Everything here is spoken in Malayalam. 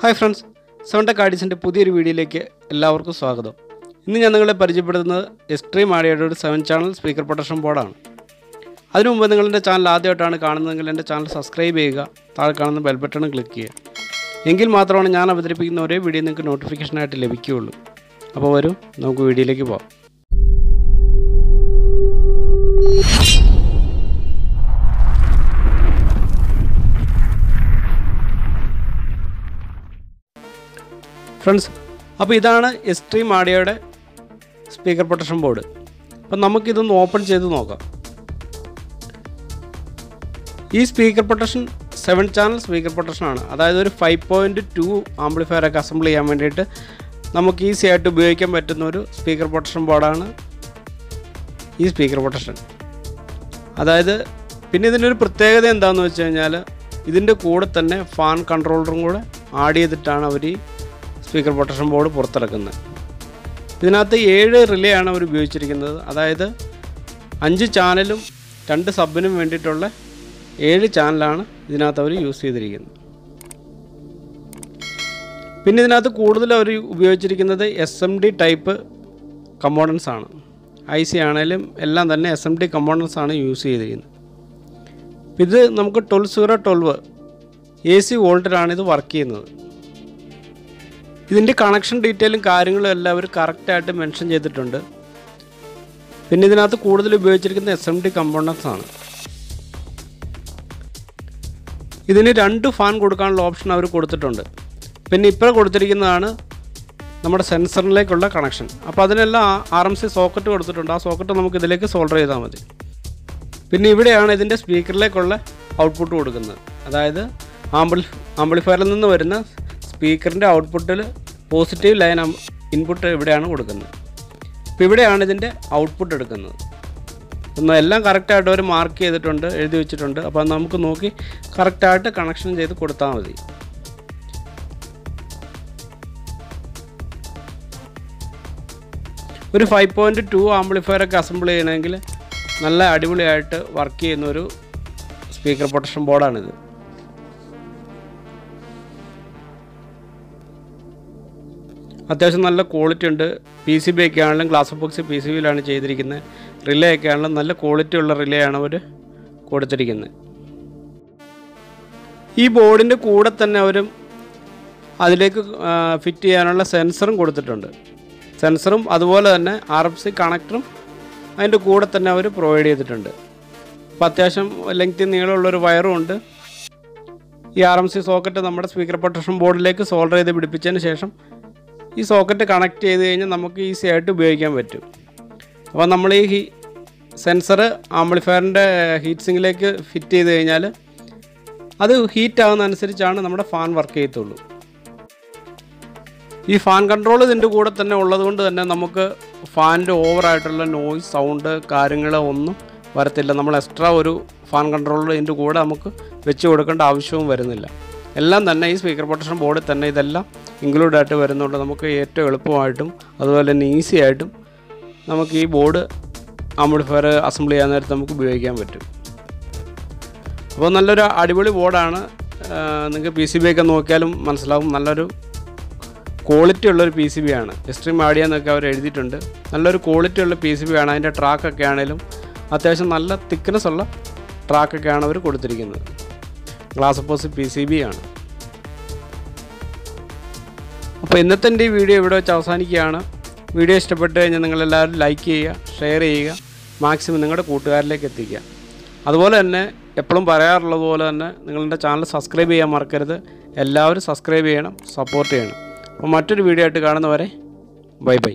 ഹായ് ഫ്രണ്ട്സ് സെവൻ ടെക് ആഡിസിന്റെ പുതിയൊരു വീഡിയോയിലേക്ക് എല്ലാവർക്കും സ്വാഗതം. ഇന്ന് ഞാൻ നിങ്ങളെ പരിചയപ്പെടുത്തുന്നത് എക്സ്ട്രീം ആഡിയോയുടെ ഒരു സെവൻ ചാനൽ സ്പീക്കർ പ്രൊട്ടക്ഷൻ ബോർഡാണ് അതിനു മുമ്പ് നിങ്ങൾ ചാനൽ ആദ്യമായിട്ടാണ് കാണുന്നതെങ്കിൽ എന്റെ ചാനൽ സബ്സ്ക്രൈബ് ചെയ്യുക താഴെ കാണുന്ന ബെൽ ബട്ടൺ ക്ലിക്ക് ചെയ്യുക. എങ്കിൽ മാത്രമാണ് ഞാൻ അവതരിപ്പിക്കുന്ന ഒരേ വീഡിയോ നിങ്ങൾക്ക് നോട്ടിഫിക്കേഷനായിട്ട് ലഭിക്കുകയുള്ളൂ. അപ്പോൾ വരും നമുക്ക് വീഡിയോയിലേക്ക് പോകാം ഫ്രണ്ട്സ് അപ്പോൾ ഇതാണ് എക്സ്ട്രീം ആഡിയോയുടെ സ്പീക്കർ പ്രൊട്ടക്ഷൻ ബോർഡ് അപ്പം നമുക്കിതൊന്ന് ഓപ്പൺ ചെയ്ത് നോക്കാം. ഈ speaker protection seven channel speaker protection ആണ്. അതായത് ഒരു ഫൈവ് പോയിന്റ് ടു ആംപ്ലിഫയർ ഒക്കെ അസംബിൾ ചെയ്യാൻ വേണ്ടിയിട്ട് നമുക്ക് ഈസി ആയിട്ട് ഉപയോഗിക്കാൻ പറ്റുന്ന ഒരു സ്പീക്കർ പ്രൊട്ടക്ഷൻ ബോർഡാണ് ഈ സ്പീക്കർ പ്രൊട്ടക്ഷൻ അതായത് പിന്നെ ഇതിന്റെ ഒരു പ്രത്യേകത എന്താണെന്ന് വെച്ച് കഴിഞ്ഞാൽ ഇതിന്റെ കൂടെ തന്നെ ഫാൻ കൺട്രോളറും കൂടെ ആഡ് ചെയ്തിട്ടാണ് അവർ ഈ സ്പീക്കർ പ്രൊട്ടക്ഷൻ ബോർഡ് പുറത്തിറക്കുന്നത്. ഇതിനകത്ത് ഏഴ് റിലേ ആണ് അവർ ഉപയോഗിച്ചിരിക്കുന്നത്. അതായത് അഞ്ച് ചാനലും രണ്ട് സബിനും വേണ്ടിയിട്ടുള്ള ഏഴ് ചാനലാണ് ഇതിനകത്ത് അവർ യൂസ് ചെയ്തിരിക്കുന്നത്. പിന്നെ ഇതിനകത്ത് കൂടുതൽ അവർ ഉപയോഗിച്ചിരിക്കുന്നത് S M D type components ആണ്. ഐ സി ആണേലും എല്ലാം തന്നെ എസ് എം ഡി കമ്പോണൻസ് ആണ് യൂസ് ചെയ്തിരിക്കുന്നത്. ഇത് നമുക്ക് twelve zero twelve A C വോൾട്ടിലാണ് ഇത് വർക്ക് ചെയ്യുന്നത്. ഇതിന്റെ കണക്ഷൻ ഡീറ്റെയിലും കാര്യങ്ങളും എല്ലാം അവർ കറക്റ്റായിട്ട് മെൻഷൻ ചെയ്തിട്ടുണ്ട്. പിന്നെ ഇതിനകത്ത് കൂടുതൽ ഉപയോഗിച്ചിരിക്കുന്ന എസ് എം ഡി കമ്പോണൻസ് ആണ്. ഇതിന് രണ്ട് ഫാൻ കൊടുക്കാനുള്ള ഓപ്ഷൻ അവർ കൊടുത്തിട്ടുണ്ട്. പിന്നെ ഇപ്പോൾ കൊടുത്തിരിക്കുന്നതാണ് നമ്മുടെ സെൻസറിലേക്കുള്ള കണക്ഷൻ അപ്പോൾ അതിനെല്ലാം ആർ എം സി സോക്കറ്റ് കൊടുത്തിട്ടുണ്ട്. ആ സോക്കറ്റ് നമുക്ക് ഇതിലേക്ക് സോൾഡർ ചെയ്താൽ മതി. പിന്നെ ഇവിടെയാണ് ഇതിന്റെ സ്പീക്കറിലേക്കുള്ള ഔട്ട്പുട്ട് കൊടുക്കുന്നത്. അതായത് ആംബിൾ ആംബിളിഫയറിൽ നിന്ന് വരുന്ന സ്പീക്കറിന്റെ ഔട്ട്പുട്ടിൽ പോസിറ്റീവ് ലൈൻ ഇൻപുട്ട് ഇവിടെയാണ് കൊടുക്കുന്നത്. അപ്പോൾ ഇവിടെയാണ് ഇതിന്റെ ഔട്ട്പുട്ട് എടുക്കുന്നത്. ഒന്ന് എല്ലാം കറക്റ്റായിട്ട് അവർ മാർക്ക് ചെയ്തിട്ടുണ്ട് എഴുതി വെച്ചിട്ടുണ്ട്. അപ്പോൾ നമുക്ക് നോക്കി കറക്റ്റായിട്ട് കണക്ഷൻ ചെയ്ത് കൊടുത്താൽ മതി. ഒരു ഫൈവ് പോയിന്റ് ടു ആംപ്ലിഫയറൊക്കെ അസംബിൾ ചെയ്യണമെങ്കിൽ നല്ല അടിപൊളിയായിട്ട് വർക്ക് ചെയ്യുന്ന ഒരു സ്പീക്കർ പ്രൊട്ടക്ഷൻ ബോർഡാണിത്. അത്യാവശ്യം നല്ല ക്വാളിറ്റി ഉണ്ട്. പി സി ബി ഒക്കെ ആണെങ്കിലും ഗ്ലാസ് ബോക്സ് പി സി ബിയിലാണ് ചെയ്തിരിക്കുന്നത് റിലേ ഒക്കെ ആണെങ്കിലും നല്ല ക്വാളിറ്റി ഉള്ള റിലേ ആണ് അവർ കൊടുത്തിരിക്കുന്നത് ഈ ബോർഡിന്റെ കൂടെ തന്നെ അവർ അതിലേക്ക് ഫിറ്റ് ചെയ്യാനുള്ള സെൻസറും കൊടുത്തിട്ടുണ്ട്. സെൻസറും അതുപോലെ തന്നെ ആർ എഫ് സി കണക്ടറും അതിന്റെ കൂടെ തന്നെ അവർ പ്രൊവൈഡ് ചെയ്തിട്ടുണ്ട്. അപ്പോൾ അത്യാവശ്യം ലെങ്തി നീളമുള്ളൊരു വയറും ഉണ്ട്. ഈ ആർ എം സി സോക്കറ്റ് നമ്മുടെ സ്പീക്കർ പ്രൊട്ടക്ഷൻ ബോർഡിലേക്ക് സോൾഡർ ചെയ്ത് പിടിപ്പിച്ചതിന് ശേഷം ഈ സോക്കറ്റ് കണക്ട് ചെയ്ത് കഴിഞ്ഞാൽ നമുക്ക് ഈസി ആയിട്ട് ഉപയോഗിക്കാൻ പറ്റും. അപ്പോൾ നമ്മൾ ഈ സെൻസർ ആംപ്ലിഫയറിന്റെ ഹീറ്റ് സിങ്കിലേക്ക് ഫിറ്റ് ചെയ്ത് കഴിഞ്ഞാൽ അത് ഹീറ്റ് ആകുന്ന അനുസരിച്ചാണ് നമ്മുടെ ഫാൻ വർക്ക് ചെയ്യത്തുള്ളൂ. ഈ ഫാൻ കൺട്രോൾ ഇതിന്റെ കൂടെ തന്നെ ഉള്ളത് കൊണ്ട് തന്നെ നമുക്ക് ഫാനിന്റെ ഓവറായിട്ടുള്ള നോയ്സ് സൗണ്ട് കാര്യങ്ങൾ ഒന്നും വരത്തില്ല. നമ്മൾ എക്സ്ട്രാ ഒരു ഫാൻ കൺട്രോളർ ഇതിന്റെ കൂടെ നമുക്ക് വെച്ച് കൊടുക്കേണ്ട ആവശ്യവും വരുന്നില്ല. എല്ലാം തന്നെ ഈ സ്പീക്കർ പ്രൊട്ടക്ഷൻ ബോർഡിൽ തന്നെ ഇതെല്ലാം ഇൻക്ലൂഡ് ആയിട്ട് വരുന്നുണ്ട് നമുക്ക് ഏറ്റവും എളുപ്പമായിട്ടും അതുപോലെ തന്നെ ഈസി ആയിട്ടും നമുക്ക് ഈ ബോർഡ് ആംപ്ലിഫയർ അസംബിൾ ചെയ്യാൻ നേരത്ത് നമുക്ക് ഉപയോഗിക്കാൻ പറ്റും. അപ്പോൾ നല്ലൊരു അടിപൊളി ബോർഡാണ്. നിങ്ങൾക്ക് പി സി ബി ഒക്കെ നോക്കിയാലും മനസ്സിലാവും. നല്ലൊരു ക്വാളിറ്റി ഉള്ളൊരു പി സി ബി ആണ്. എക്സ്ട്രീം ആഡിയ എന്നൊക്കെ അവർ എഴുതിയിട്ടുണ്ട്. നല്ലൊരു ക്വാളിറ്റി ഉള്ള പി സി ബി ആണ്. അതിന്റെ ട്രാക്കൊക്കെ ആണെങ്കിലും അത്യാവശ്യം നല്ല തിക്നെസ് ഉള്ള ട്രാക്കൊക്കെയാണ് അവർ കൊടുത്തിരിക്കുന്നത്. ഗ്ലാസ് പോസ് പി സി ബി ആണ്. അപ്പോൾ ഇന്നത്തെ എന്റെ ഈ വീഡിയോ ഇവിടെ വെച്ച് അവസാനിക്കുകയാണ്. വീഡിയോ ഇഷ്ടപ്പെട്ട് കഴിഞ്ഞാൽ നിങ്ങളെല്ലാവരും ലൈക്ക് ചെയ്യുക ഷെയർ ചെയ്യുക മാക്സിമം നിങ്ങളുടെ കൂട്ടുകാരിലേക്ക് എത്തിക്കുക. അതുപോലെ തന്നെ എപ്പോഴും പറയാറുള്ളത് പോലെ തന്നെ നിങ്ങളുടെ ചാനൽ സബ്സ്ക്രൈബ് ചെയ്യാൻ മറക്കരുത്. എല്ലാവരും സബ്സ്ക്രൈബ് ചെയ്യണം സപ്പോർട്ട് ചെയ്യണം. അപ്പോൾ മറ്റൊരു വീഡിയോ ആയിട്ട് കാണുന്നവരെ ബൈ ബൈ